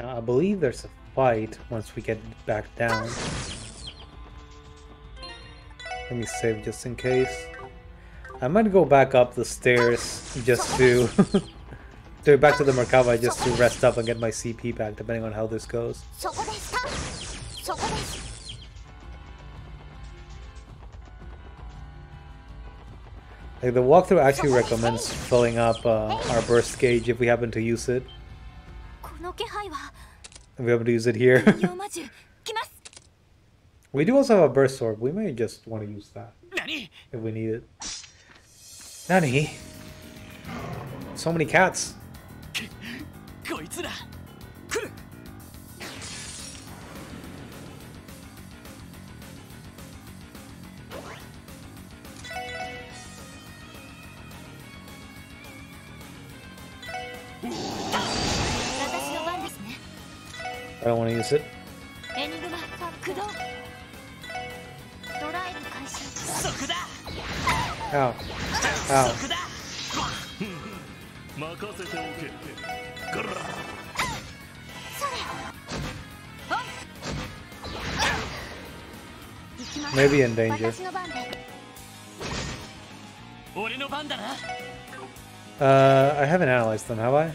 Now, I believe there's a fight once we get back down. Let me save just in case. I might go back up the stairs just to... to back to the Merkaba just to rest up and get my CP back, depending on how this goes. Like the walkthrough actually recommends filling up uh, our burst gauge if we happen to use it. If we happen to use it here. we do also have a burst orb. We may just want to use that if we need it. Nani? So many cats. Don't want to use it. Ow. Ow. Maybe in danger. Uh, I haven't analyzed them, have I?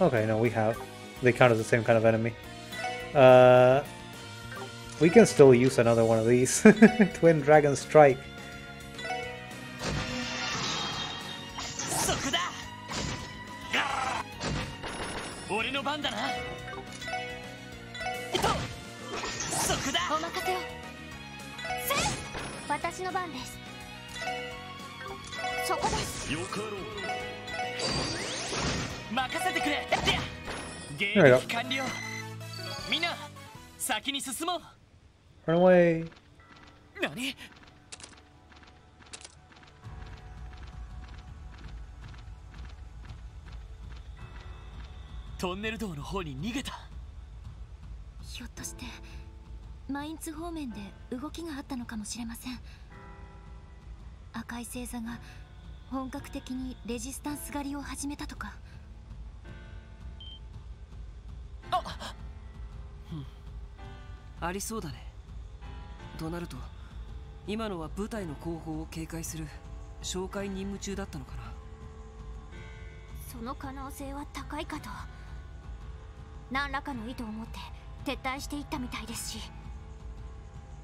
Okay, no, we have. They count as the same kind of enemy. Uh, we can still use another one of these. Twin Dragon Strike. There we go. Run away. 何？トンネル道の方に逃げた。ひょっとしてマインツ方面で動きがあったのかもしれません。赤い星座が本格的にレジスタンス狩りを始めたとか。あありそうだね。となると今のは部隊の後方を警戒する紹介任務中だったのかな。その可能性は高いかと。何らかの意図を持って撤退していったみたいですし。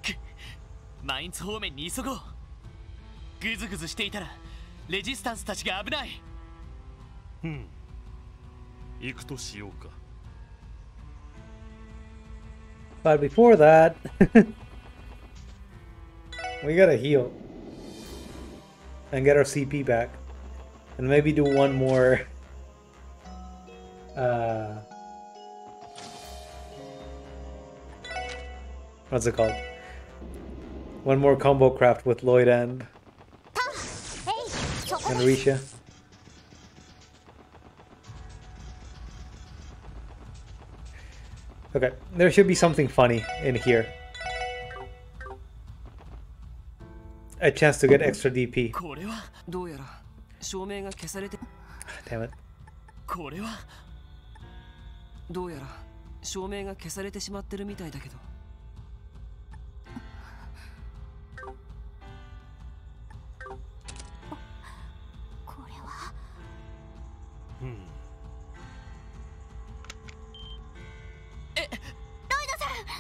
マインツ方面に急ごう。グズグズしていたらレジスタンスたちが危ない。うん。行くとしようか But before that, we gotta heal and get our CP back, and maybe do one more. Uh, what's it called? One more combo craft with Lloyd and and Risha. Okay, there should be something funny in here. A chance to get extra DP. Damn it. これはどうやら照明が消されてしまってるみたいだけど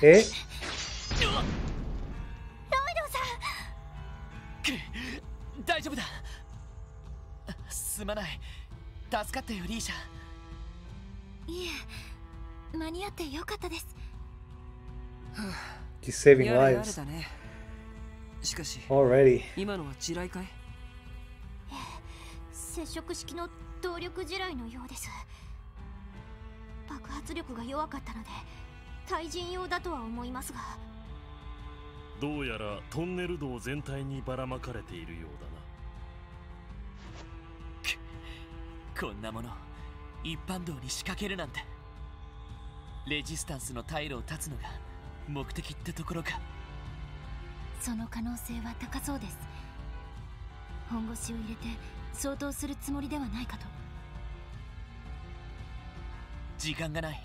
え？ロイドさん。大丈夫だ。すまない。助かったよリーシャ。いえ間に合ってよかったです。She's saving やれやれ lives しかし already. 今のは地雷かい？接触式の動力地雷のようです。爆発力が弱かったので対人用だとは思いますが。どうやらトンネル道全体にばらまかれているようだこんなもの一般道に仕掛けるなんて。レジスタンスの退路を断つのが目的ってところか。その可能性は高そうです。本腰を入れて相当するつもりではないかと。時間がない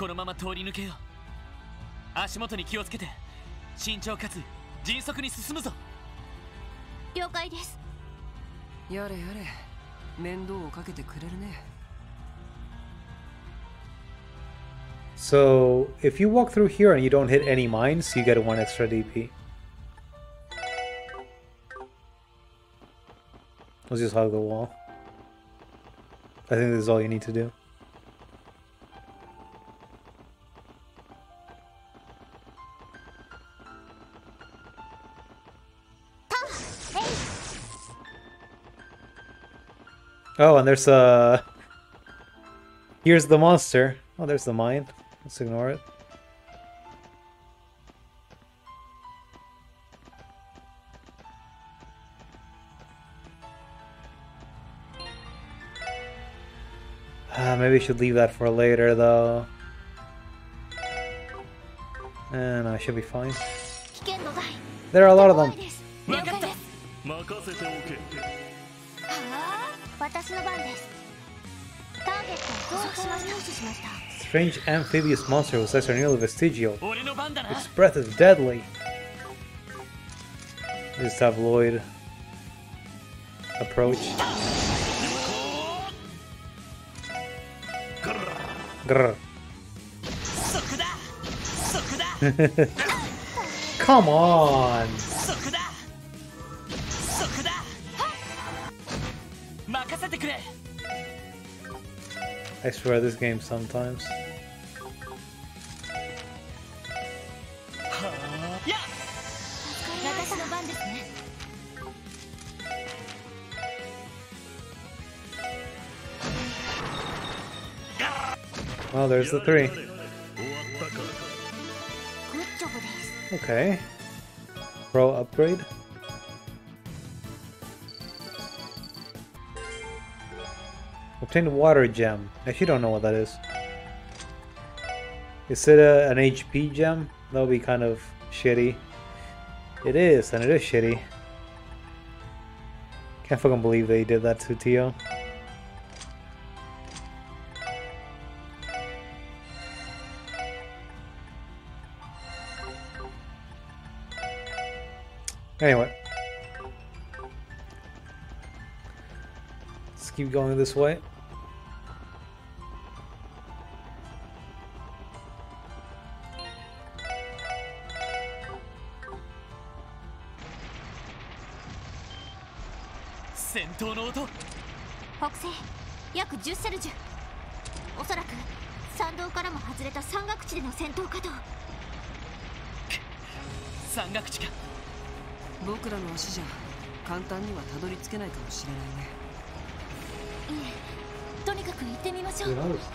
このまま通り抜けよう足元に気をつけて慎重かつ迅速に進むぞ了解ですやれやれ面倒をかけてくれるね So, if you walk through here and you don't hit any mines, you get one extra DP. Let's just hug the wall. I think this is all you need to do. Oh, and there's a... Here's the monster. Oh, there's the mine. Let's ignore it. Uh, maybe we should leave that for later, though. And I should be fine. There are a lot of them. 私の番ですターゲットを増幅しました入手しました Strange amphibious monster whose eyes are nearly vestigial. 俺の番だな Its breath is deadly. This tabloid approach. Grr. そこだそこだ Come on! I swear this game sometimes. Oh, there's the three. Okay. Pro upgrade. Obtain water gem. I actually don't know what that is. Is it a, an HP gem? That would be kind of shitty. It is, and it is shitty. Can't fucking believe they did that to Tio. Anyway. Let's keep going this way.「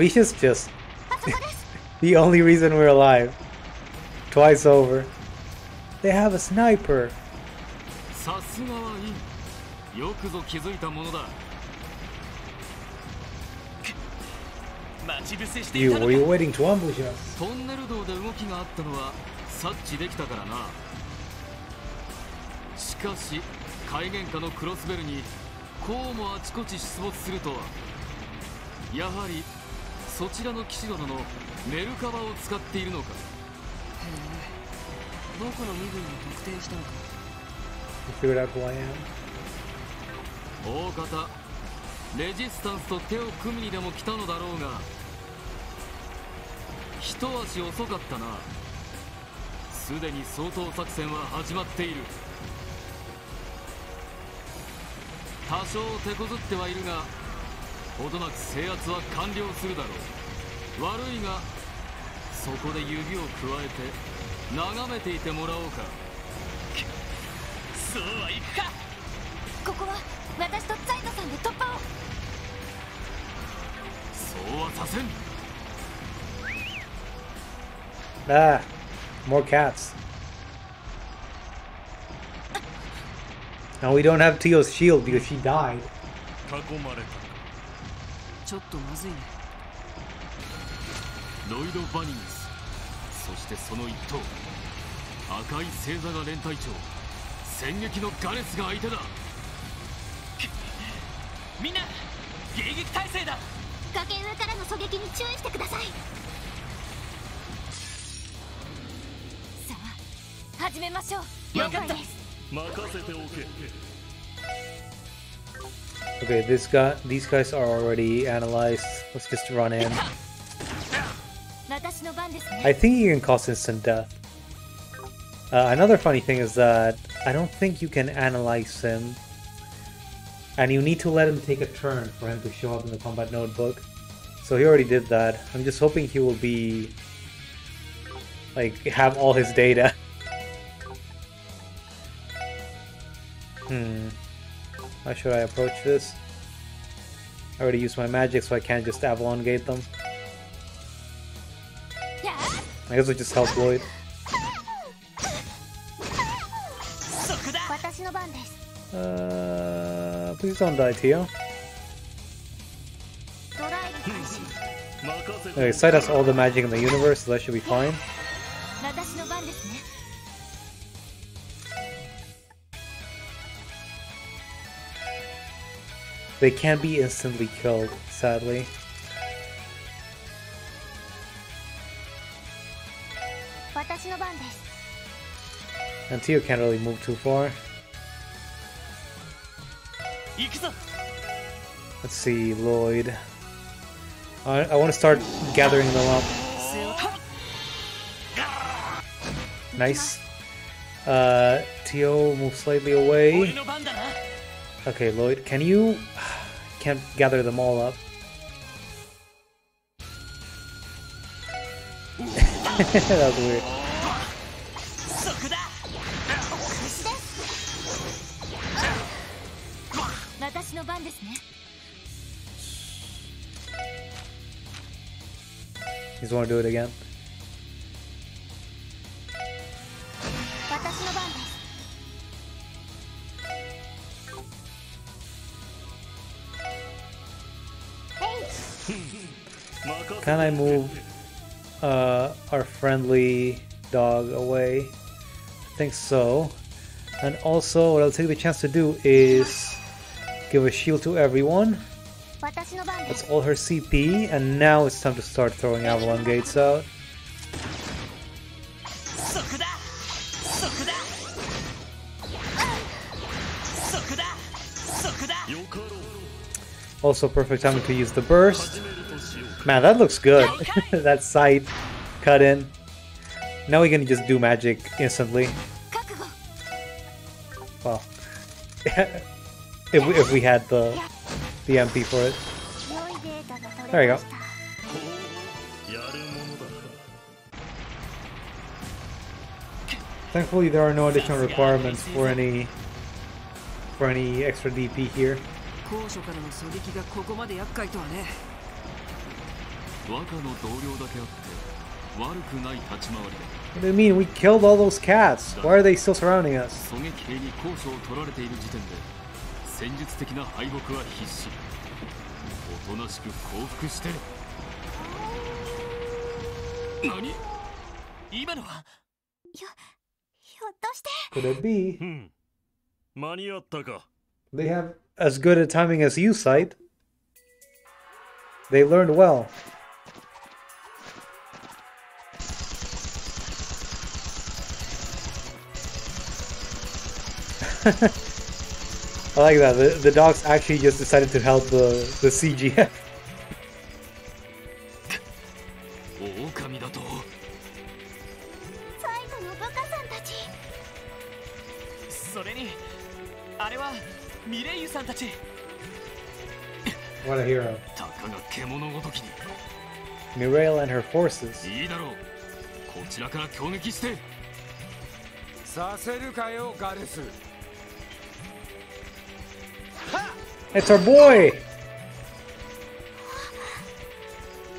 狙撃か Risha's just あそこです the only reason we're alive. Twice over. They have a sniper. さすがはいいよくぞ気づいたものだ待ち伏せしてい You たの were か you waiting to ambush us? トンネル道で動きがあったのは察知できたからなしかし海原下のクロスベルにこうもあちこち出没するとはやはりそちらの騎士殿のメルカバを使っているのか？へえ。どこの身分を特定したのか？You figured out who I am? 大方レジスタンスと手を組みにでも来たのだろうが一足遅かったな。すでに掃討作戦は始まっている。多少手こずってはいるがほどなく制圧は完了するだろう。悪いがそこで指を加えて眺めていてもらおうか。そうはいくか。ここは私とザイトさんで突破を。そさせん。Ah, more cats. Now we don't have Tio's shield because she died. 囲まれたちょっとまずいね。ロイド・バニングスそしてその一頭赤い星座が連隊長。戦撃のガレスが相手だ。みんな迎撃態勢だ。崖上からの狙撃に注意してください。さあ始めましょう。了解です。任せておけ Okay, this guy, these guys are already analyzed. Let's just run in. I think you can cause instant death. Uh, another funny thing is that I don't think you can analyze him. And you need to let him take a turn for him to show up in the combat notebook. So he already did that. I'm just hoping he will be... Like, have all his data. hmm. How should I approach this? I already used my magic, so I can't just Avalon Gate them. I guess we just help Lloyd. Uh, please don't die, Tio. Okay, Zeit has all the magic in the universe, so that should be fine. They can be instantly killed, sadly. And Tio can't really move too far. Let's see, Lloyd. I, I want to start gathering them up. Nice. Uh, Tio move slightly away. Okay, Lloyd, can you can't gather them all up. that was weird. He's gonna do it again. Can I move uh, our friendly dog away? I think so. And also, what I'll take the chance to do is give a shield to everyone. That's all her CP, and now it's time to start throwing Avalon Gates out. Also perfect timing to use the burst. Man, that looks good. that Zeit cut in. Now we can just do magic instantly. Well, if, we, if we had the the MP for it. There you go. Thankfully, there are no additional requirements for any for any extra DP here. What do you mean? We killed all those cats. Why are they still surrounding us? Could it be? Hmm. They have as good a timing as you, Zeit. They learned well. I like that. The, the dogs actually just decided to help the, the CGF. 狼だと最後の部下さんたち。それにあれはミレイユさんたち What a hero. たかが獣ごときに Mirail and her forces. いいだろうこちらから攻撃してさせるかよガレス It's our boy!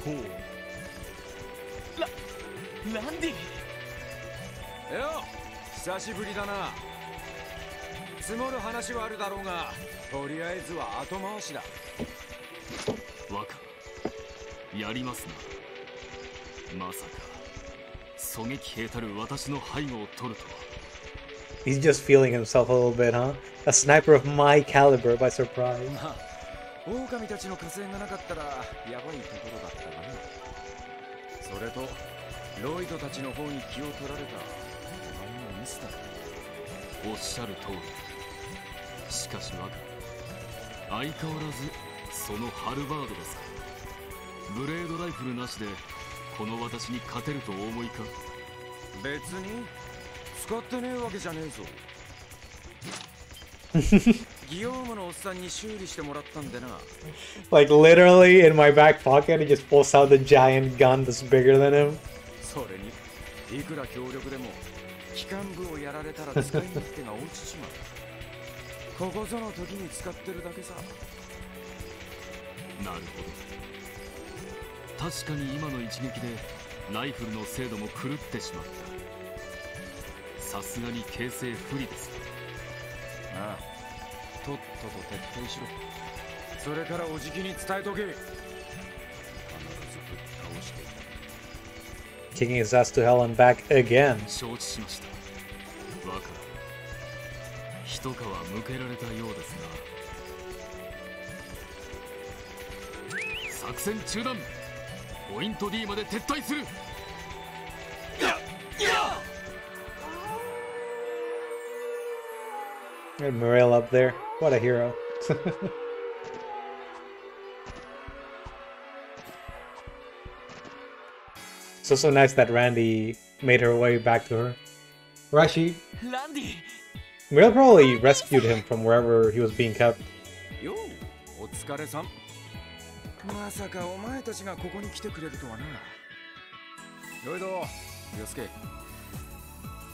こうラランディよ久しぶりだな積もる話はあるだろうがとりあえずは後回しだ若やりますなまさか狙撃兵たる私の背後を取るとは He's just feeling himself a little bit, huh? A sniper of my caliber by surprise. 狼たちの火星がなかったらやばいところだったそれとロイドたちの方に気を取られたお前のミスだおっしゃる通り。しかし若相変わらずそのハルバードですかブレードライフルなしでこの私に勝てるとお思いか？別に使ってねえわけじゃねえぞ。Like literally in my back pocket, he just pulls out the giant gun that's bigger than him. それにいくら強力でも機関部をやられたら使い勝手が落ちちまう。ここぞの時に使ってるだけさ。なるほど。確かに今の一撃でライフルの精度も狂ってしまったさすがに形勢不利です。ああ。とっとと撤退しろ。それからおじきに伝えとけ。必ずぶっ倒して。Taking his ass to hell and back again. 承知しました。若一皮向けられたようですが。作戦中断。ポイント D まで撤退する There's Mireille up there. What a hero. it's also nice that Randy made her way back to her. Rashi. Randy. Mireille probably rescued him from wherever he was being kept. Yo, otsukare-san. まさかお前たちがここに来てくれるとはな。ロイド、凌介。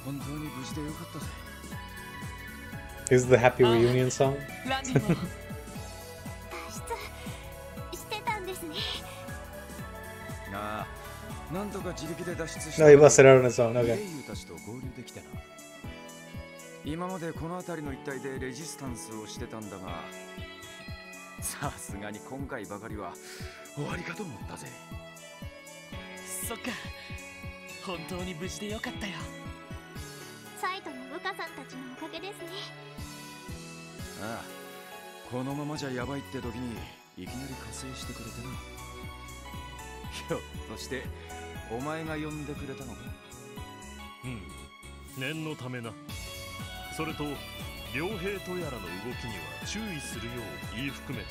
本当に無事でよかったぜ。Is the happy reunion song? ランディも脱出してたんですねなあなんとか自力で脱出し No, he busted out on his own. レ Okay. 今までこの辺りの一帯でレジスタンスをしてたんだがさすがに今回ばかりは終わりかと思ったぜそっか本当に無事でよかったよサイトの部下さんたちのおかげですねああこのままじゃやばいって時にいきなり加勢してくれてな。ひょっとしてお前が呼んでくれたのか？うん。念のためな。それと両兵とやらの動きには注意するよう言い含め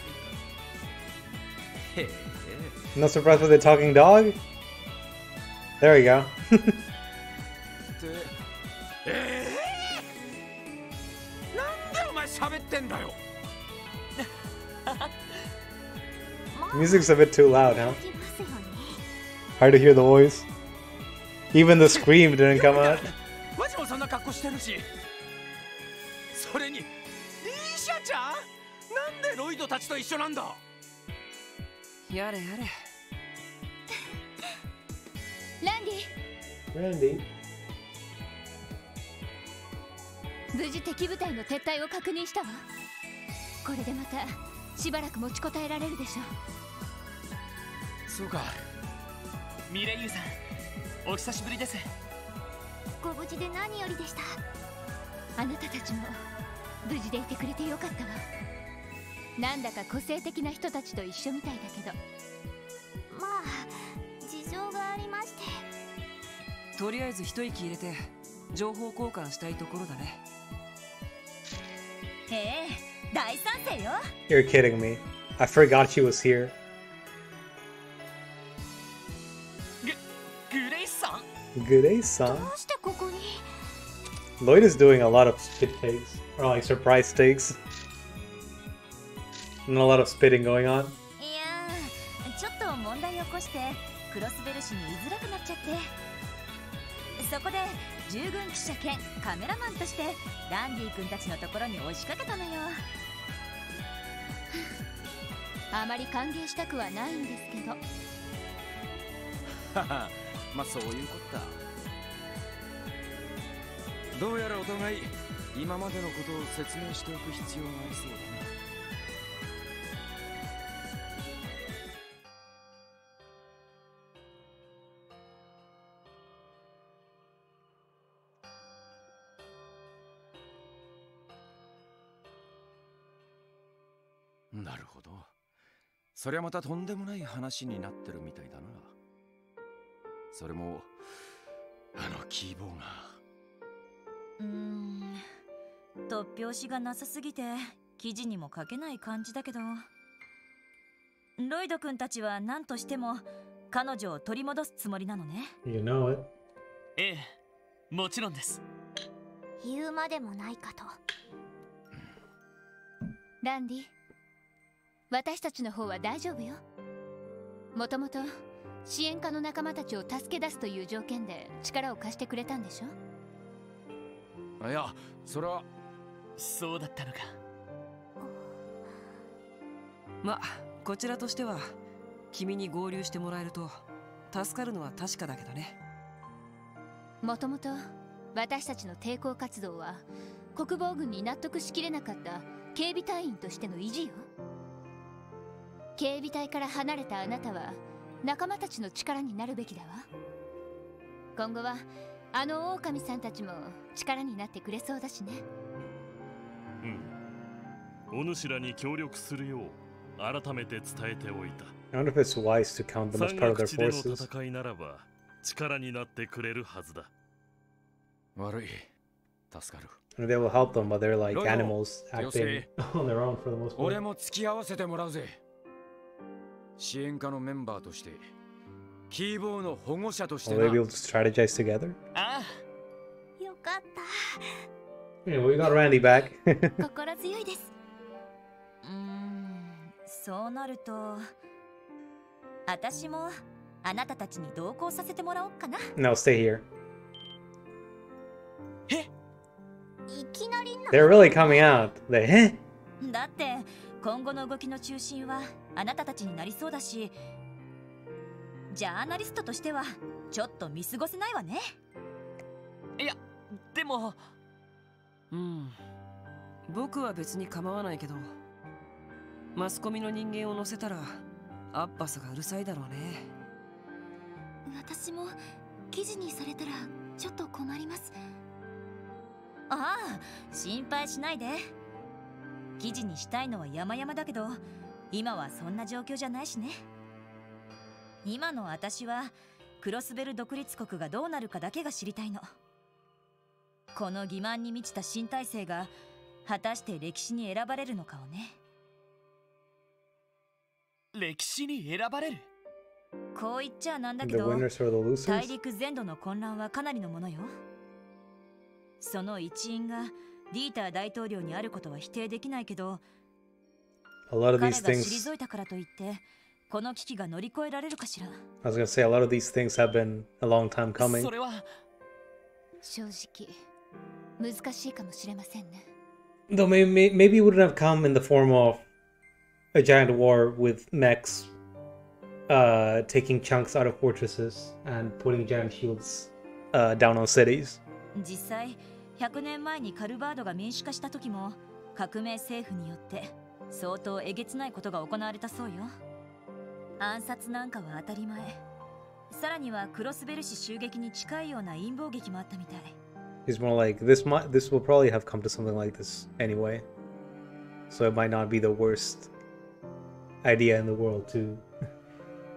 ていへえ。No surprise with the talking dog? There we go. Music's a bit too loud, huh? Hard to hear the voice. Even the scream didn't come out. ーシャちゃんなんでロイドたちと一緒なんだやれやれランディ Randy. 無事敵部隊の撤退を確認したわこれでまたしばらく持ちこたえられるでしょうそうか。ミレイユさんお久しぶりです。ご無事で何よりでした。あなたたちも無事でいてくれてよかったわ。なんだか個性的な人たちと一緒みたいだけど。まあ事情がありまして。とりあえず一息入れて情報交換したいところだね。ええ大賛成よ。You're kidding me. I forgot she was here. Good day, son. Lloyd is doing a lot of spit takes. Or like surprise takes. And a lot of spitting going on. いやーちょっと問題を起こしてクロスベル市に居づらくなっちゃってそこで従軍記者兼カメラマンとしてランディ君たちのところに押しかけたのよあまり歓迎したくはないんですけど まあそういうことだ。どうやらお互い今までのことを説明しておく必要がありそうだななるほど。そりゃまたとんでもない話になってるみたいだなそれもあのキーボーが。うーん。突拍子がなさすぎて記事にも書けない感じだけど。ロイド君たちは何としても彼女を取り戻すつもりなのね。You know it. ええもちろんです。言うまでもないかと。ランディ私たちの方は大丈夫よ。もともと支援家の仲間たちを助け出すという条件で力を貸してくれたんでしょ？いやそれは。そうだったのか。まこちらとしては君に合流してもらえると助かるのは確かだけどね。もともと私たちの抵抗活動は国防軍に納得しきれなかった警備隊員としての意地よ。警備隊から離れたあなたは仲間たちの力になるべきだわ。今後はあの狼さんたちも力になってくれそうだしね。お主らに協力するよう改めて伝えておいた。三が口での戦いてくれるはか 支援課のメンバーとして希望の保護者として Will to strategize together? Ah. ああよかった。Yeah, we got Randy back. 心強いです。うんそうなると私もあなたたちに同行させてもらおうかな。No, stay here. They're really coming out. だって今後の動きの中心はあなたたちになりそうだしジャーナリストとしてはちょっと見過ごせないわね。いやでも。うん。僕は別に構わないけどマスコミの人間を乗せたらアッバスがうるさいだろうね。私も記事にされたらちょっと困ります。ああ心配しないで記事にしたいのは山々だけど今はそんな状況じゃないしね。今の私はクロスベル独立国がどうなるかだけが知りたいの。この欺瞞に満ちた新体制が果たして歴史に選ばれるのかをね。歴史に選ばれる？こう言っちゃなんだけど大?陸全土の混乱はかなりのものよ。その一因がディーター大統領にあることは否定できないけど A lot of 彼 these が things, 退いたからといってこの危機が乗り越えられるかしら I was gonna say, a lot of these things have been a long time coming. それは正直難しいかもしれませんね Though maybe, maybe it wouldn't have come in the form of a giant war with mechs uh, taking chunks out of fortresses and putting giant shields uh, down on cities. 実際 100年前にカルバードが民主化した時も革命政府によって相当えげつないことが行われたそうよ暗殺なんかは当たり前さらにはクロスベル市襲撃に近いような陰謀劇もあったみたい He's more like this. Might this will probably have come to something like this anyway, so it might not be the worst idea in the world to.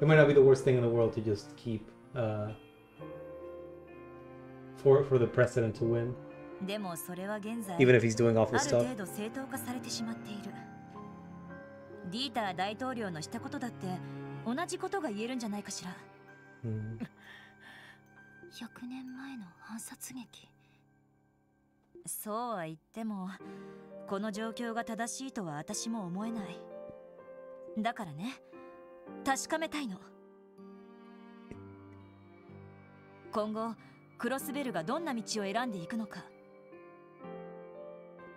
it might not be the worst thing in the world to just keep uh, for for the president to win, でもそれは現在 even if he's doing ある.程度正当化されてしまっている。ディーター大統領のしたことだって同じことが言えるんじゃないかしら。Mm. 100年前の暗殺劇。そうは言ってもこの状況が正しいとは私も思えない。だからね確かめたいの。今後クロスベルがどんな道を選んでいくのか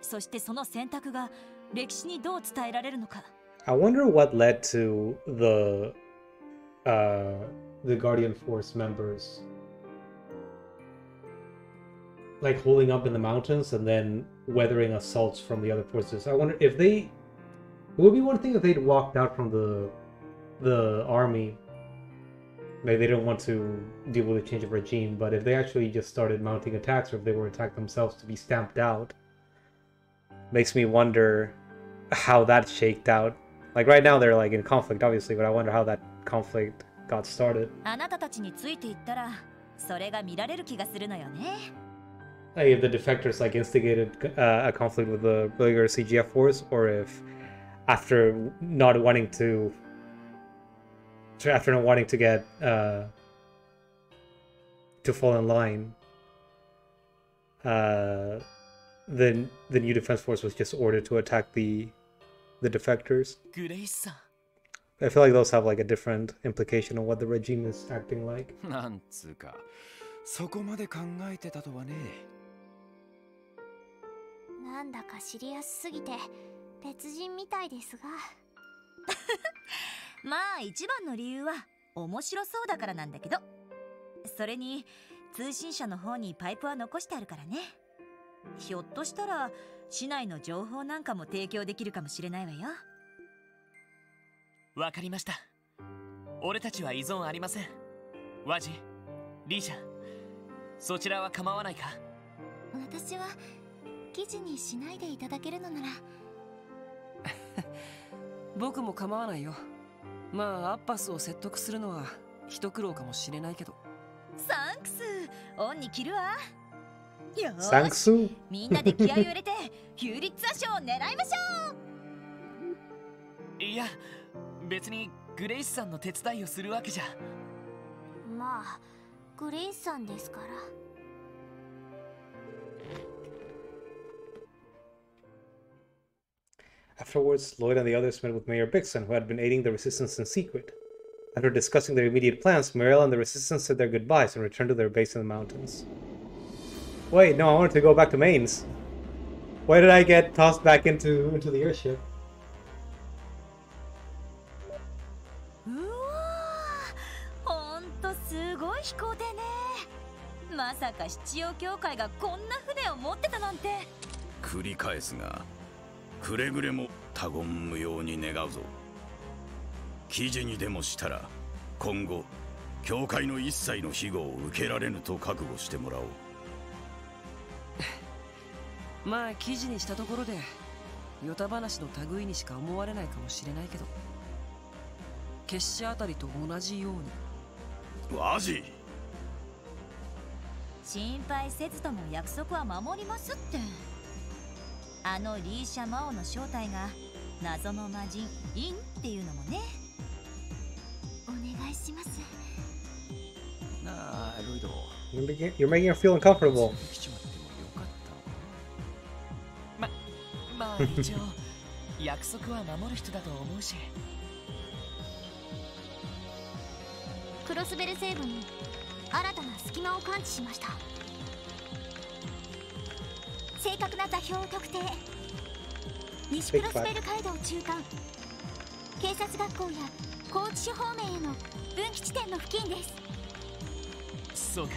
そしてその選択が歴史にどう伝えられるのか I wonder what led to the uh, the Guardian Force members like holding up in the mountains and then weathering assaults from the other forces. I wonder if they it would be one thing if they'd walked out from the the army. Maybe they didn't want to deal with a change of regime, but if they actually just started mounting attacks or if they were attacked themselves to be stamped out, makes me wonder how that shaked out. Like right now they're like in conflict, obviously, but I wonder how that conflict got started. Like if the defectors like instigated uh, a conflict with the bigger CGF force, or if after not wanting to, after not wanting to get uh, to fall in line, uh, the the new defense force was just ordered to attack the the defectors. I feel like those have like a different implication on what the regime is acting like. なんつうかそこまで考えてたとはねなんだか知りやすすぎて別人みたいですがまあ一番の理由は面白そうだからなんだけどそれに通信社の方にパイプは残してあるからねひょっとしたら市内の情報なんかも提供できるかもしれないわよ。わかりました。俺たちは依存ありません。ワジリーシャそちらは構わないか？私は記事にしないでいただけるのなら。僕も構わないよ。まあアッパスを説得するのは一苦労かもしれないけど。サンクスオンに着るわサンクスみんなで気合を入れてユリッツァ賞を狙いましょういや別にグレイスさんの手伝いをするわけじゃまあグレイスさんですから。Afterwards, Lloyd and the others met with Mayor Bixon, who had been aiding the resistance in secret. After discussing their immediate plans, Mireille and the resistance said their goodbyes and returned to their base in the mountains. Wait, no, I wanted to go back to mains. Why did I get tossed back into into the airship? まさか七曜協会がこんな船を持ってたなんて繰り返すがくれぐれも他言無用に願うぞ記事にでもしたら今後協会の一切の庇護を受けられぬと覚悟してもらおうまあ記事にしたところでヨタ話の類にしか思われないかもしれないけど決死あたりと同じように。ワジ？心配せずとも約束は守りますって。あのリーシャ・マオの正体が謎の魔人インっていうのもね。お願いします。なあロイド。You're making, you're making her feel uncomfortable. まあ一応。約束は守る人だと思うし。クロスベル西部に新たな隙間を感知しました。正確な座標を特定。西クロスベル街道中間。警察学校や高知市方面への分岐地点の付近です。そうか。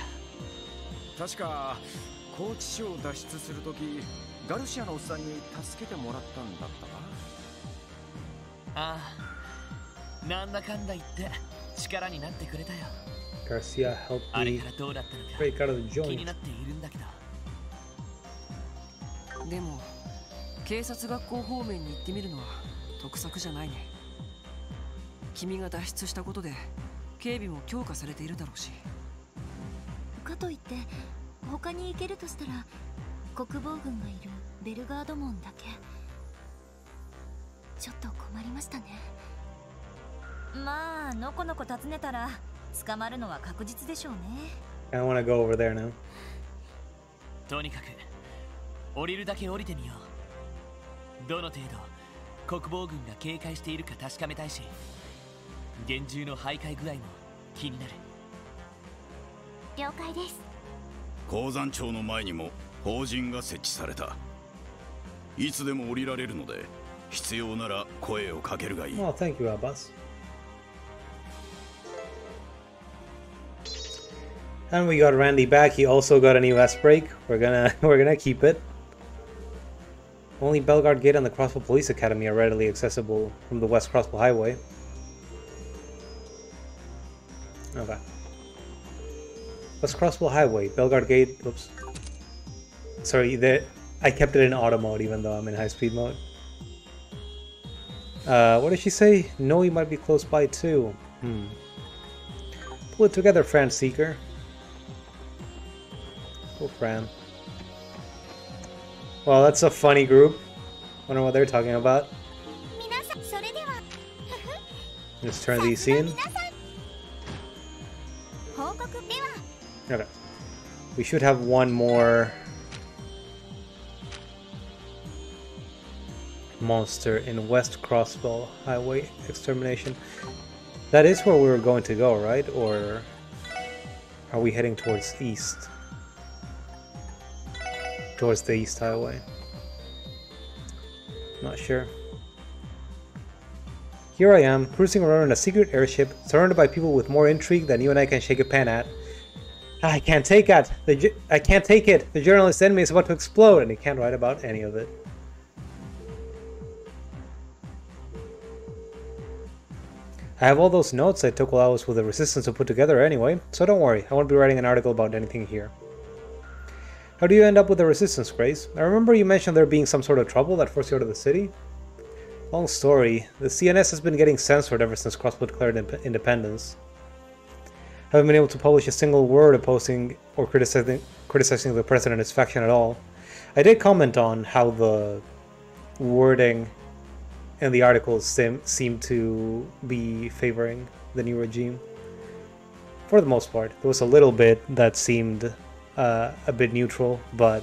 確か高知市を脱出するときガルシアのおっさんに助けてもらったんだったかああなんだかんだ言って力になってくれたよ。Garcia helped あれ me からどうだったの break out of the か気に joint. なっているんだけど。でも警察学校方面に行ってみるのは得策じゃないね。君が脱出したことで警備も強化されているだろうし。かといって他に行けるとしたら国防軍がいるベルガード門だけ。ちょっと困りましたね。まあのこのこ訪ねたら捕まるのは確実でしょうね。I want to go over there now. とにかく降りるだけ降りてみよう。どの程度国防軍が警戒しているか確かめたいし厳重の徘徊具合も気になる。了解です。鉱山町の前にも法人が設置されたいつでも降りられるので必要なら声をかけるがいい。Oh, thank you, Abbas. And we got Randy back. He also got a new US break. We're gonna we're gonna keep it. Only Belgard Gate and the Crossbell Police Academy are readily accessible from the West Crossbell Highway. Okay. West Crossbell Highway, Belgard Gate. Oops. Sorry, the I kept it in auto mode even though I'm in high speed mode. Uh, what did she say? No, he might be close by too. Hmm. Pull it together, Fran Seeker. Oh, Fran. Well, that's a funny group. Wonder what they're talking about. Let's turn these in. Okay. We should have one more monster in West Crossbell Highway Extermination. That is where we were going to go, right? Or are we heading towards east? Towards the East Highway. Not sure. Here I am, cruising around in a secret airship, surrounded by people with more intrigue than you and I can shake a pen at. I can't take it. The I can't take it. The journalist enemy is about to explode, and he can't write about any of it. I have all those notes I took while I was with the Resistance to put together anyway, so don't worry, I won't be writing an article about anything here. How do you end up with the Resistance, Grace? I remember you mentioned there being some sort of trouble that forced you out of the city? Long story. The CNS has been getting censored ever since Crossbell declared independence I haven't been able to publish a single word opposing or criticizing criticizing the president and his faction at all. I did comment on how the wording in the articles seem, seemed to be favoring the new regime. For the most part, there was a little bit that seemed uh, a bit neutral, but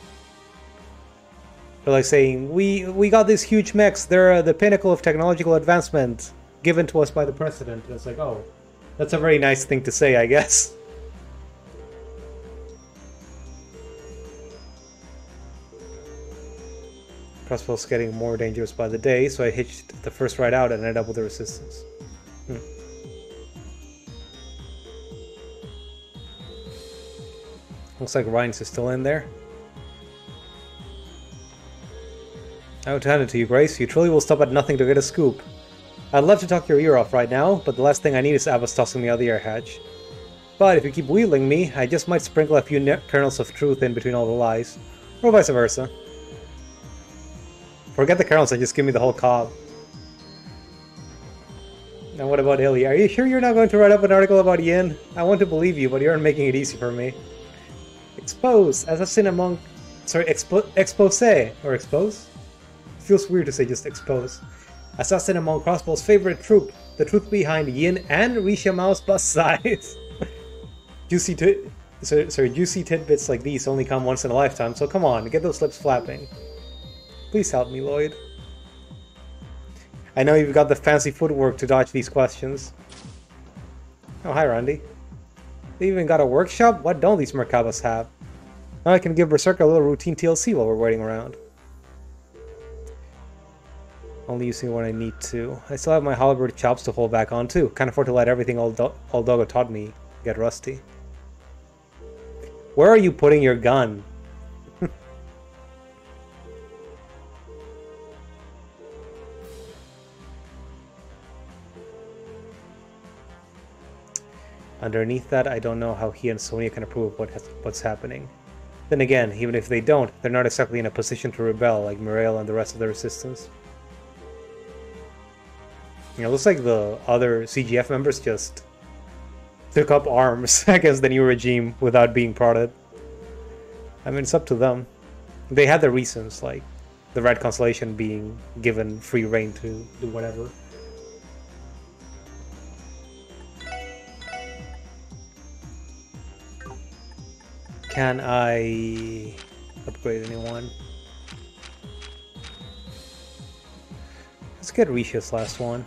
they're like saying, "We we got these huge mechs. They're uh, the pinnacle of technological advancement given to us by the president." And it's like, oh, that's a very nice thing to say, I guess. Crossbell's getting more dangerous by the day, so I hitched the first ride out and ended up with the resistance. Hmm. Looks like Ryan's is still in there. I would hand it to you, Grace. You truly will stop at nothing to get a scoop. I'd love to talk your ear off right now, but the last thing I need is Avas tossing me out the air hatch. But if you keep wheeling me, I just might sprinkle a few kernels of truth in between all the lies. Or vice versa. Forget the kernels and just give me the whole cob. Now what about Illy? Are you sure you're not going to write up an article about Yin? I want to believe you, but you aren't making it easy for me. Expose! Assassin among... Sorry, expo expose? Or expose? Feels weird to say just expose. Assassin among Crossbell's favorite troop, the truth behind Yin and Risha Mao's bust size. juicy tit so, sorry, juicy tidbits like these only come once in a lifetime, so come on, get those lips flapping. Please help me, Lloyd. I know you've got the fancy footwork to dodge these questions. Oh, hi, Randy. They even got a workshop? What don't these Merkabahs have? Now I can give Berserker a little routine TLC while we're waiting around. Only using when I need to. I still have my halberd chops to hold back on too. Can't afford to let everything old, do old taught me get rusty. Where are you putting your gun? Underneath that, I don't know how he and Sonia can approve of what has, what's happening. Then again, even if they don't, they're not exactly in a position to rebel like Mireille and the rest of the Resistance. You know, it looks like the other CGF members just took up arms against the new regime without being prodded. I mean, it's up to them. They had their reasons, like the Red Constellation being given free reign to do whatever. Can I upgrade anyone? Let's get Risha's last one.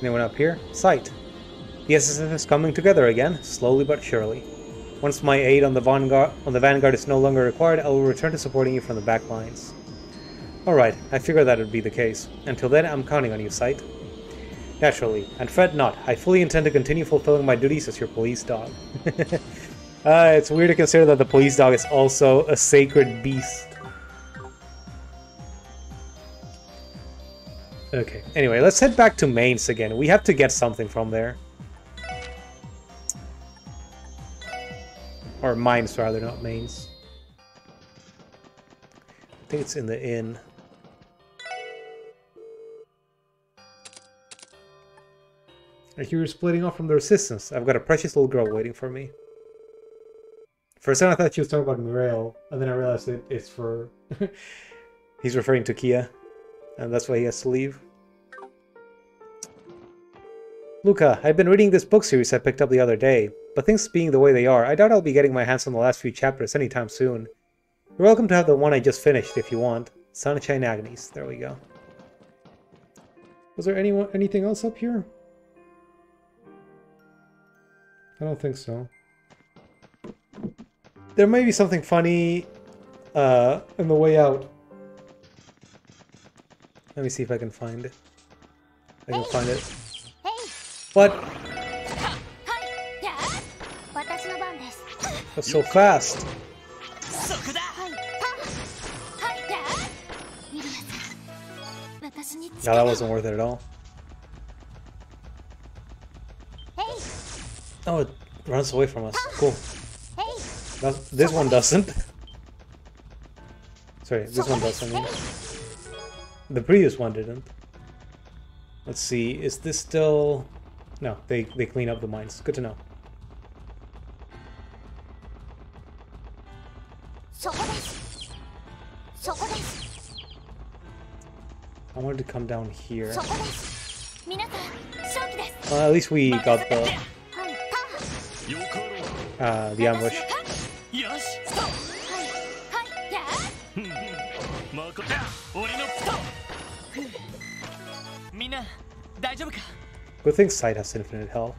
Anyone up here? Zeit. The SSF is coming together again, slowly but surely. Once my aid on the Vanguard, on the Vanguard is no longer required, I will return to supporting you from the back lines. Alright, I figured that would be the case. Until then, I'm counting on you, Zeit. Naturally, and fret not, I fully intend to continue fulfilling my duties as your police dog. uh, it's weird to consider that the police dog is also a sacred beast. Okay, anyway, let's head back to Mainz again. We have to get something from there. Or Mainz, rather, not Mainz. I think it's in the inn. I hear you're splitting off from the resistance. I've got a precious little girl waiting for me. For a second I thought she was talking about Mireille, and then I realized it, it's for... He's referring to Kia, and that's why he has to leave. Luca, I've been reading this book series I picked up the other day, but things being the way they are, I doubt I'll be getting my hands on the last few chapters anytime soon. You're welcome to have the one I just finished if you want. Sunshine Agnes. There we go. Was there anyone anything else up here? I don't think so. There may be something funny uh, in the way out. Let me see if I can find it. I can find it. What? That's so fast. No, that wasn't worth it at all. Oh, it runs away from us. Cool. this one doesn't. Sorry, this one does, I mean. The previous one didn't. Let's see, is this still... No, they, they clean up the mines. Good to know. I wanted to come down here. Well, at least we got the uh, the ambush. Good thing Zeit has infinite health.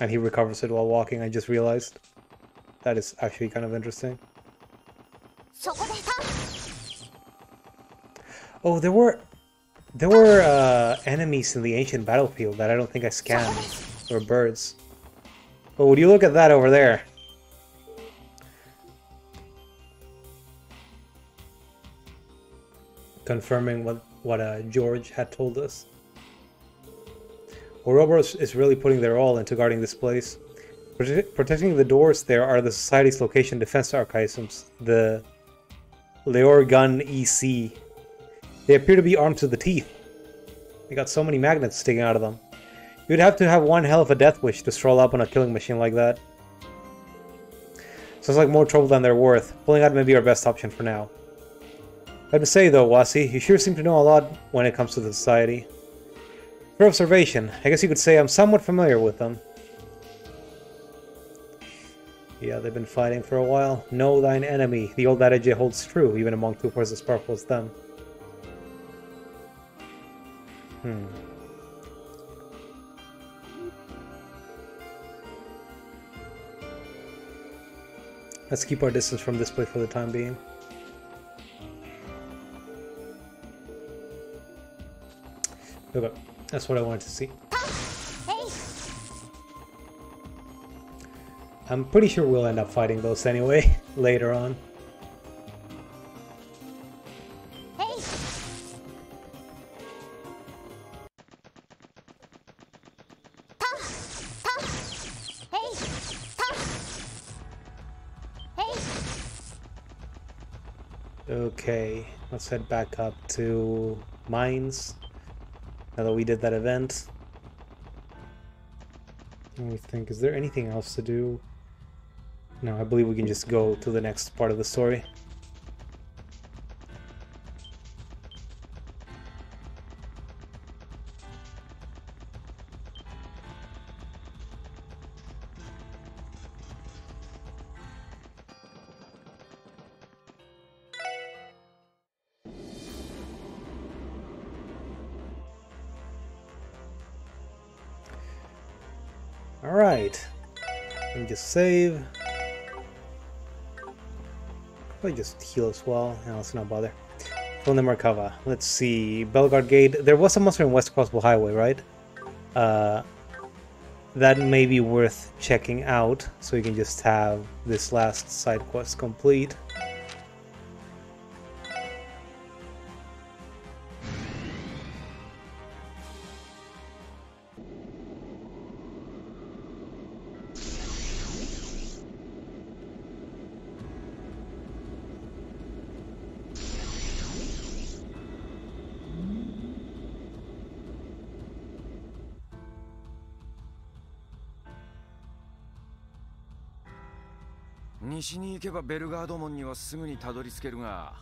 And he recovers it while walking, I just realized. That is actually kind of interesting. Oh, there were there were uh, enemies in the ancient battlefield that I don't think I scanned. Or birds. But would you look at that over there? Confirming what, what uh, George had told us. Ouroboros is really putting their all into guarding this place. Prote protecting the doors there are the Society's location defense archaisms, the Leorgun EC. They appear to be armed to the teeth. They got so many magnets sticking out of them. You'd have to have one hell of a death wish to stroll up on a killing machine like that. Sounds like more trouble than they're worth. Pulling out may be our best option for now. I have to say though, Wazy, you sure seem to know a lot when it comes to the Society. For observation, I guess you could say I'm somewhat familiar with them. Yeah, they've been fighting for a while. Know thine enemy. The old adage holds true, even among two forces as powerful as them. Hmm. Let's keep our distance from this place for the time being. Okay, that's what I wanted to see. I'm pretty sure we'll end up fighting those anyway, later on. Let's head back up to Mainz. Now that we did that event. Me think, is there anything else to do? No, I believe we can just go to the next part of the story. Probably just heal as well. No, let's not bother. From the Merkabah. Let's see. Belgard Gate. There was a monster in West Crossbell Highway, right? Uh, that may be worth checking out so you can just have this last side quest complete. 西に行けばベルガード門にはすぐにたどり着けるが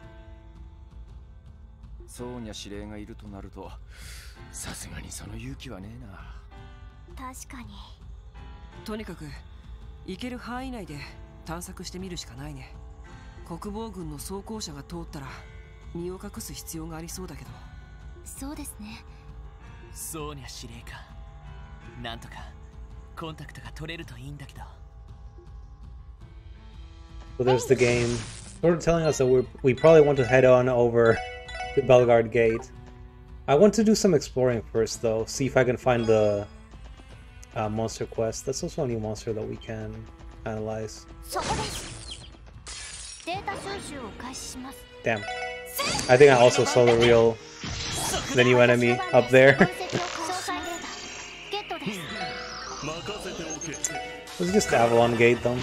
ソーニャ司令がいるとなるとさすがにその勇気はねえな。確かに。とにかく行ける範囲内で探索してみるしかないね。国防軍の装甲車が通ったら身を隠す必要がありそうだけど。そうですね。ソーニャ司令かなんとかコンタクトが取れるといいんだけど So there's the game sort of telling us that we we probably want to head on over to Belgard Gate. I want to do some exploring first, though. See if I can find the uh, monster quest. That's also a new monster that we can analyze. Damn. I think I also saw the real, the new enemy up there. Let's just Avalon Gate though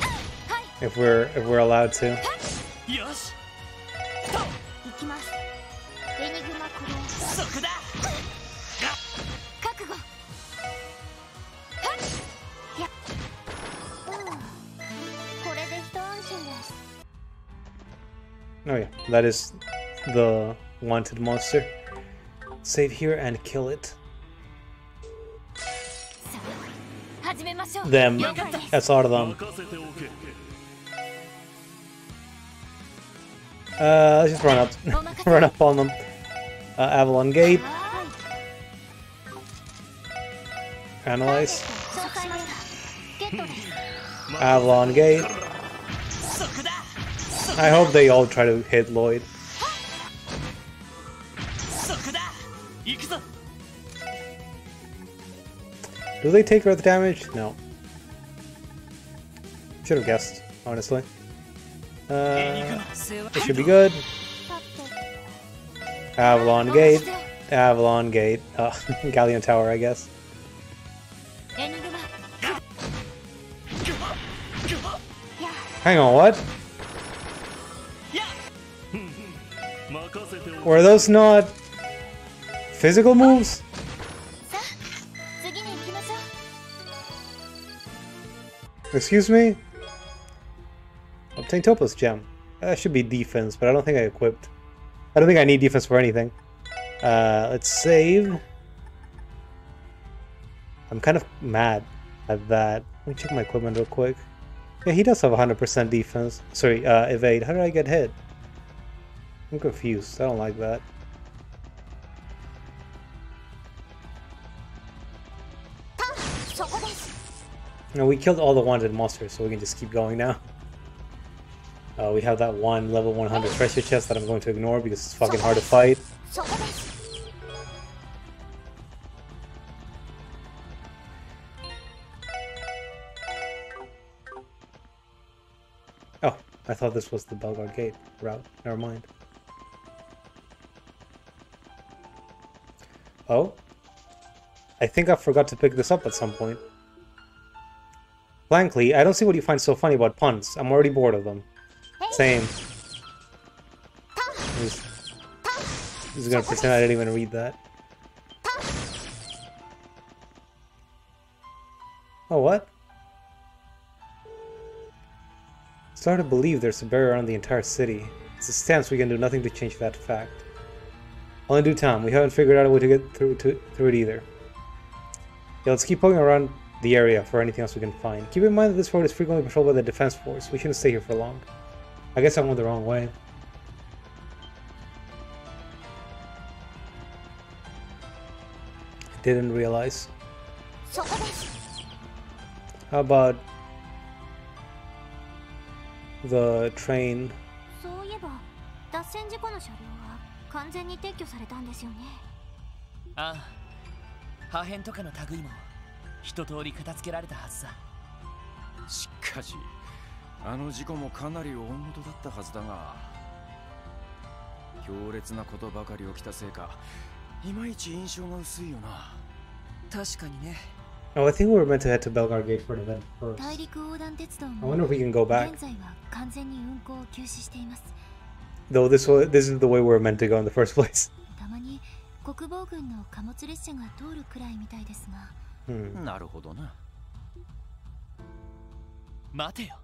if we're if we're allowed to. Oh yeah, that is the wanted monster. Save here and kill it. Them. That's all of them. Uh, let's just run up, run up on them. Uh, Avalon Gate. Analyze. Avalon Gate. I hope they all try to hit Lloyd. Do they take earth damage? No. Should have guessed, honestly. Uh, it should be good. Avalon oh, Gate. Avalon Gate. Uh, Galleon Tower, I guess. Hang on, what? Were those not physical moves? Excuse me? Tanktopus gem. That should be defense, but I don't think I equipped. I don't think I need defense for anything. Uh, let's save. I'm kind of mad at that. Let me check my equipment real quick. Yeah, he does have 100% defense. Sorry, uh, evade. How did I get hit? I'm confused. I don't like that. Ah, no, we killed all the wanted monsters, so we can just keep going now. Uh, we have that one level 100 treasure chest that I'm going to ignore because it's fucking hard to fight. Oh, I thought this was the Belgard Gate route. Never mind. Oh? I think I forgot to pick this up at some point. Blankly, I don't see what you find so funny about puns. I'm already bored of them. Same. He's, he's gonna pretend I didn't even read that. Oh, what? It's hard to believe there's a barrier around the entire city. It's a stance we can do nothing to change that fact. All in due time, we haven't figured out a way to get through to, through it either. Yeah, let's keep poking around the area for anything else we can find. Keep in mind that this road is frequently patrolled by the defense force. We shouldn't stay here for long. I guess I went the wrong way. Didn't realize. そこです How about the train? そういえば脱線事故の車両は 完全に撤去されたんですよねああ破片とかの類も一通り片付けられたはずさしかし あの事故もかなり大事だったはずだが強烈なことばかり起きたせいかいまいち印象が薄いよな確かにね Oh, I think we were meant to head to Belgar Gate for an event first. 大陸横断鉄道 I も wonder if we can go back. 現在は完全に運行を休止しています Though this was, this is the way we were meant to go in the first place. たまに国防軍の貨物列車が通るくらいみたいですが Hmm. なるほどな待てよ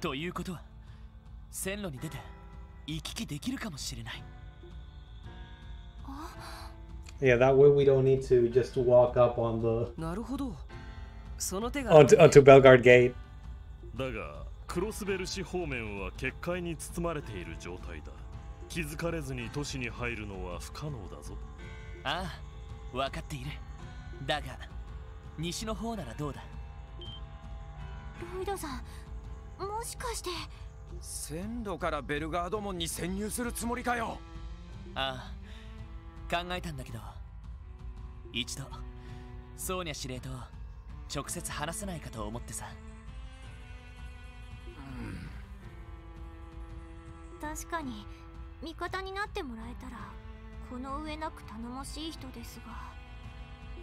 ということは線路に出て行き来できるかもしれない。Yeah, that way we don't need to just walk up on the なるほど。その手が onto, onto Belgard Gate. だがクロスベル市方面は結界に包まれている状態だ。気づかれずに都市に入るのは不可能だぞ。ああ分かっている。だが西の方ならどうだ？ロイドさんもしかして。線路からベルガード門に潜入するつもりかよ。ああ考えたんだけど。一度ソーニャ司令と直接話せないかと思ってさ。確かに味方になってもらえたらこの上なく頼もしい人です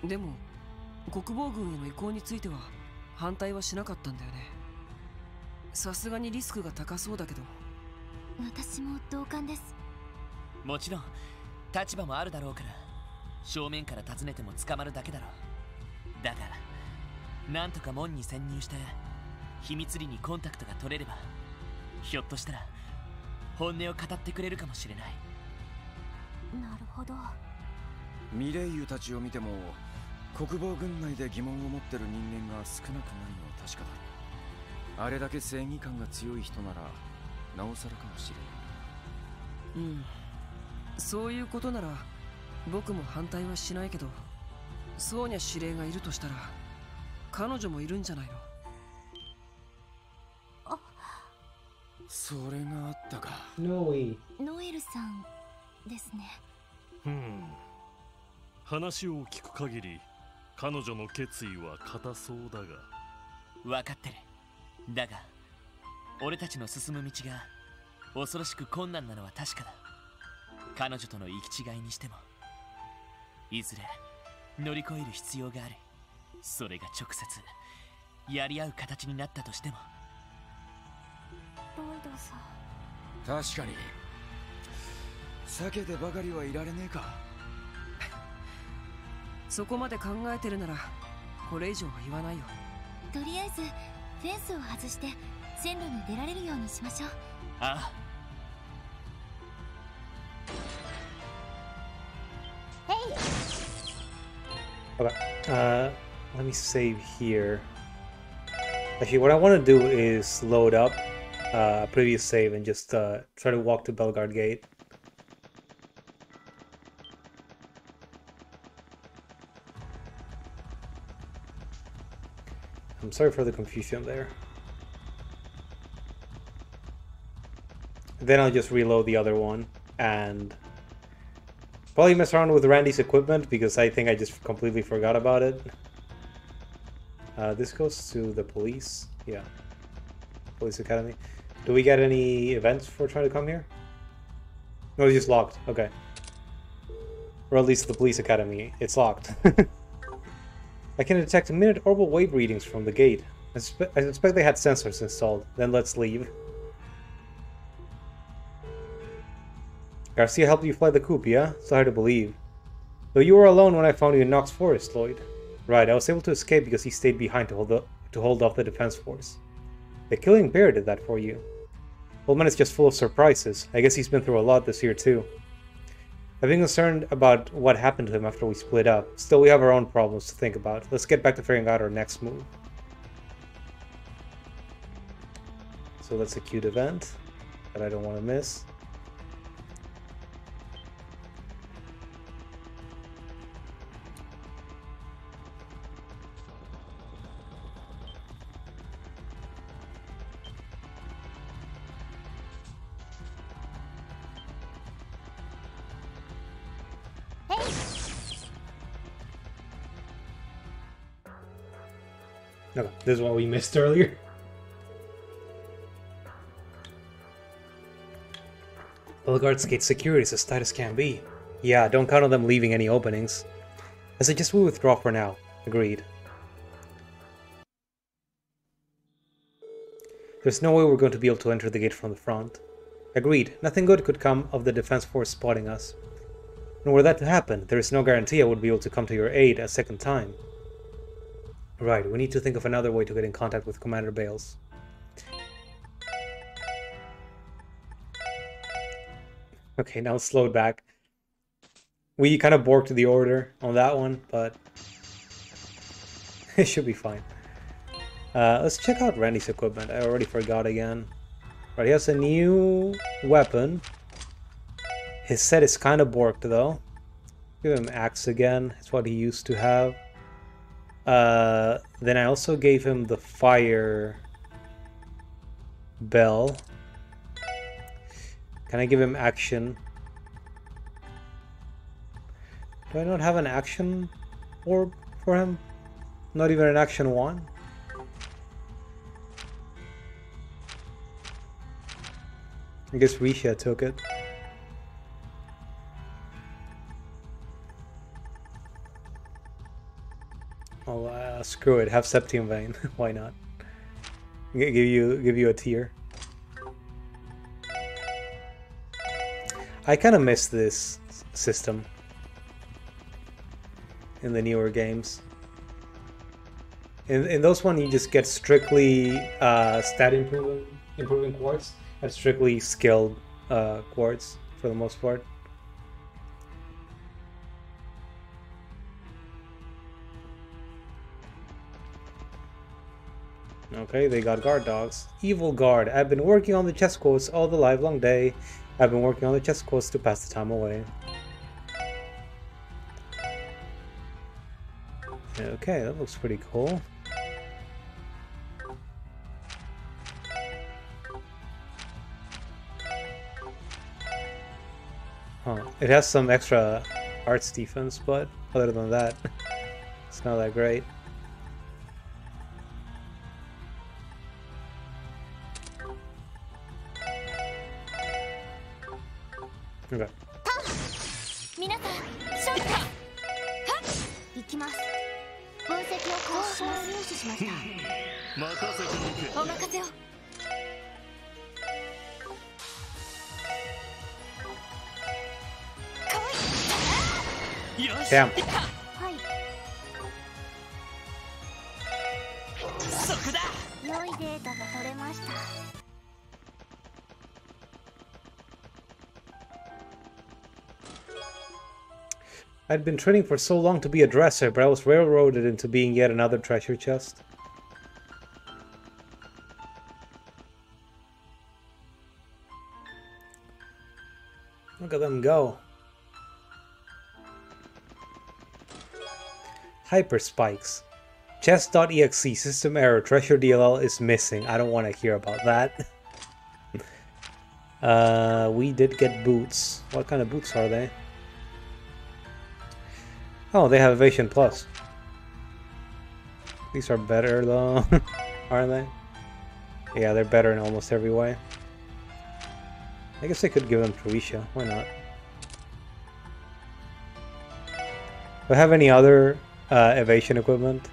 が。でも国防軍への移行については反対はしなかったんだよねさすがにリスクが高そうだけど。私も同感です。もちろん立場もあるだろうから。正面から訪ねても捕まるだけだろう。だがなんとか門に潜入して秘密裏にコンタクトが取れればひょっとしたら本音を語ってくれるかもしれない。なるほど。ミレイユたちを見ても国防軍内で疑問を持ってる人間が少なくないのは確かだあれだけ正義感が強い人ならなおさらかもしれない。うん。そういうことなら僕も反対はしないけどソーニャ司令がいるとしたら彼女もいるんじゃないの？それがあったか。No, we. ノエルさんですね。うん。話を聞く限り彼女の決意は固そうだが。分かってるだが俺たちの進む道が恐ろしく困難なのは確かだ。彼女との行き違いにしてもいずれ乗り越える必要がある。それが直接やり合う形になったとしても。ロイドさん。確かに。避けてばかりはいられねえか。そこまで考えてるならこれ以上は言わないよ。とりあえずフェンスを外して線路に出られるようにしましょうああ Okay. Uh, let me save here. Actually, what I want to do is load up uh, a previous save and just uh, try to walk to Belgard Gate. Sorry for the confusion there. Then I'll just reload the other one and Probably mess around with Randy's equipment because I think I just completely forgot about it. Uh, this goes to the police. Yeah. Police Academy. Do we get any events for trying to come here? No, it's just locked. Okay. Or at least the police academy. It's locked. I can detect minute orbital wave readings from the gate. I, I suspect they had sensors installed. Then let's leave. Garcia helped you fly the coop, yeah? So hard to believe. Though you were alone when I found you in Knox Forest, Lloyd. Right, I was able to escape because he stayed behind to hold, the, to hold off the defense force. The killing bear did that for you. Old man is just full of surprises. I guess he's been through a lot this year too. I've been concerned about what happened to him after we split up. Still, we have our own problems to think about. Let's get back to figuring out our next move. So that's a cute event that I don't want to miss. This is what we missed earlier. Bellegarde's gate security is as tight as can be. Yeah, don't count on them leaving any openings. I suggest we withdraw for now. Agreed. There's no way we're going to be able to enter the gate from the front. Agreed. Nothing good could come of the defense force spotting us. And were that to happen, there is no guarantee I would be able to come to your aid a second time. Right, we need to think of another way to get in contact with Commander Baelz. Okay, now slowed back. We kind of borked the order on that one, but it should be fine. Uh, let's check out Randy's equipment. I already forgot again. Right, he has a new weapon. His set is kind of borked though. Give him axe again. It's what he used to have. Uh, then I also gave him the fire bell. Can I give him action? Do I not have an action orb for him? Not even an action one? I guess Risha took it. Screw it. Have Septium Vein. Why not? Give you give you a tier. I kind of miss this system in the newer games. In, in those one, you just get strictly uh, stat improving, improving quartz and strictly skilled uh, quartz for the most part. Okay, they got guard dogs. Evil guard. I've been working on the chess quotes all the live long day. I've been working on the chess quotes to pass the time away. Okay, that looks pretty cool. Huh. It has some extra arts defense, but other than that, it's not that great. 始しましました任せておけお任せを。Damn. はい。そこだ。良いデータが取れました I'd been training for so long to be a dresser, but I was railroaded into being yet another treasure chest. Look at them go. Hyper spikes. Chest.exe system error. Treasure DLL is missing. I don't want to hear about that. uh, we did get boots. What kind of boots are they? Oh, they have Evasion Plus. These are better though, aren't they? Yeah, they're better in almost every way. I guess I could give them Troisha. Why not? Do I have any other uh, evasion equipment?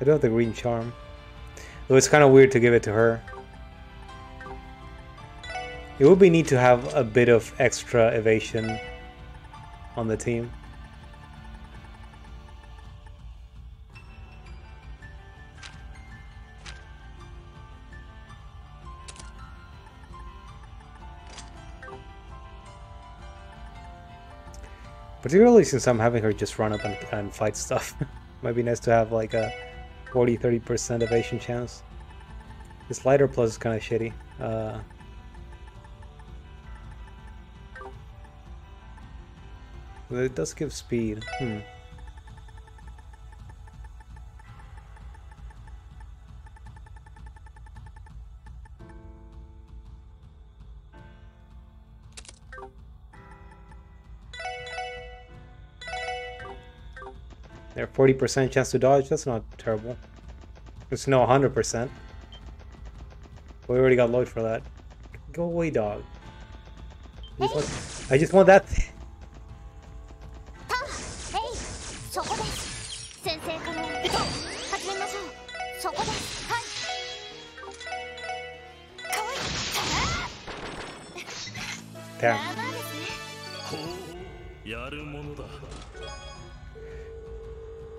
I don't have the green charm. Though it's kind of weird to give it to her. It would be neat to have a bit of extra evasion on the team. Particularly since I'm having her just run up and, and fight stuff. Might be nice to have like a 40-30% evasion chance. This lighter plus is kind of shitty. Uh, it does give speed. Hmm. 40% chance to dodge, that's not terrible. There's no 100%. We already got Lloyd for that. Go away, dog. I just want, I just want that.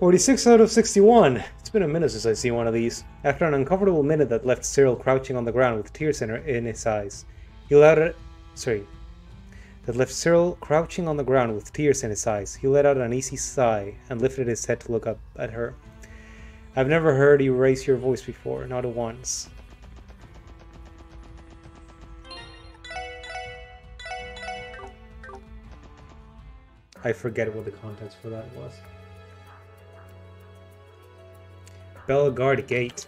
46 out of 61. It's been a minute since I've seen one of these. After an uncomfortable minute that left Cyril crouching on the ground with tears in, her, in his eyes, he let out. Sorry. That left Cyril crouching on the ground with tears in his eyes. He let out an easy sigh and lifted his head to look up at her. I've never heard you raise your voice before, not once. I forget what the context for that was. Bellegarde Gate.